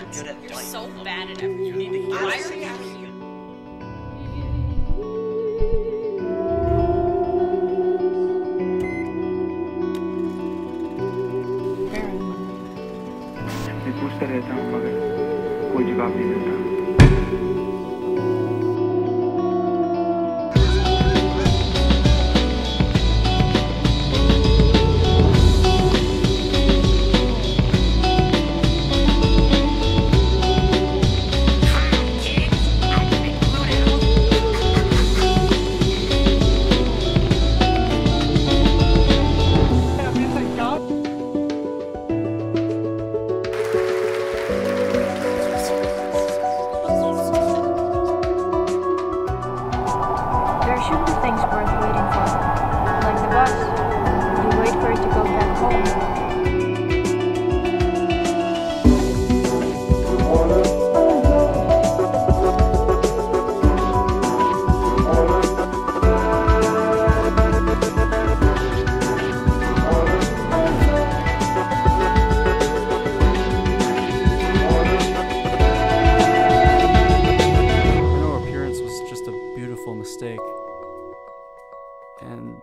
good at You're like, so bad at everything. You need to get Why it. are you asking? मैं पूछता रहता हूँ मगर कोई जवाब नहीं मिलता Should things worth waiting for. Like the bus. You wait for it to go back home. I know appearance was just a beautiful mistake. And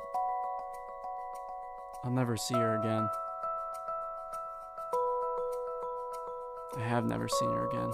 I'll never see her again. I have never seen her again.